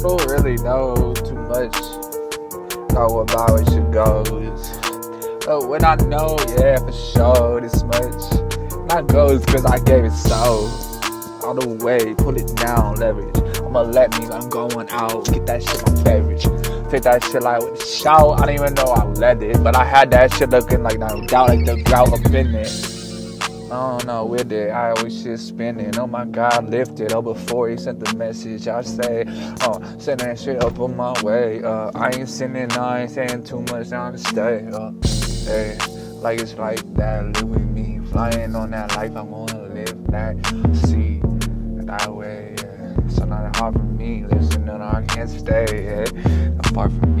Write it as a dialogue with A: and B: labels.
A: don't really know too much about how it should go. But uh, when I know, yeah, for sure, this much. Not goes because I gave it so. All the way, pull it down, leverage. I'ma let me, I'm going out, get that shit my beverage. Fit that shit like with the shout. I didn't even know I led it, but I had that shit looking like no doubt, like the grout up in it. I don't know with it. I always shit spinning. Oh my God, lifted up before he sent the message. I say, oh, send that shit up on my way. Uh, I ain't sending, I ain't saying too much. To stay. Uh, hey, like it's like that. Live with me, flying on that life. I wanna live that. See that way. Yeah. So not hard for me. Listen, no, I can't stay. Yeah. Apart from me.